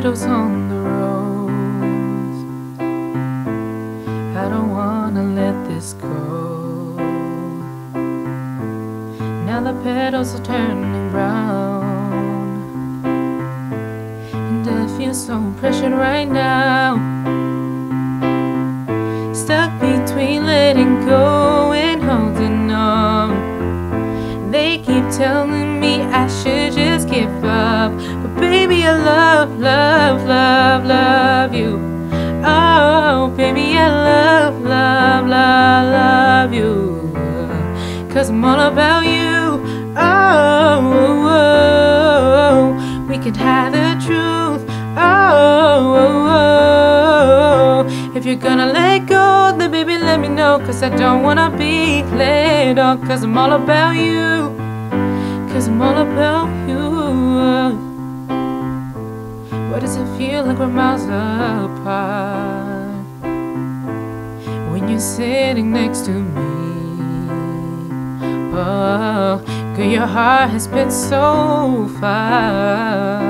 petals on the rose. I don't wanna let this go. Now the petals are turning brown, and I feel so pressured right now. Stuck between letting go and holding on. They keep telling me I should just give up. I love, love, love, love you. Oh, baby, I love, love, love, love you. Cause I'm all about you. Oh, oh, oh. we can hide the truth. Oh, if you're gonna let go, then baby, let me know. Cause I don't wanna be let on. Cause I'm all about you. Cause I'm all about you. What does it feel like we're miles apart? When you're sitting next to me. Oh, girl, your heart has been so far.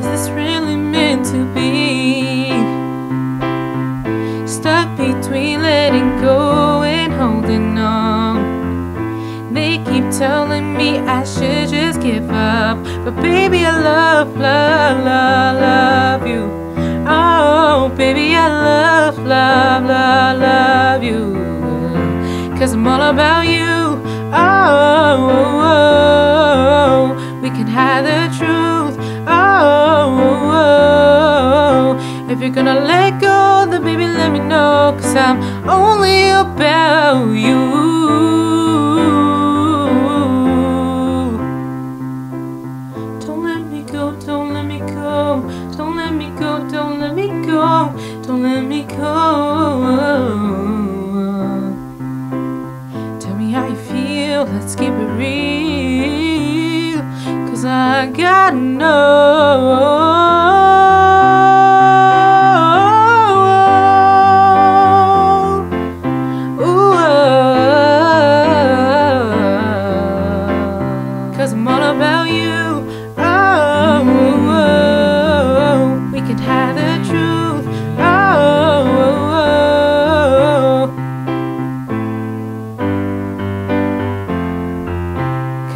Is this really meant to be? Telling me I should just give up. But baby, I love, love, love, love you. Oh, baby, I love, love, love, love you. Cause I'm all about you. Oh, oh, oh. we can hide the truth. Oh, if you're gonna let go, then baby, let me know. Cause I'm only about you. Don't let me go. Tell me how you feel, let's keep it real. Cause I gotta know.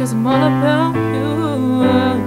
cause I'm all about you.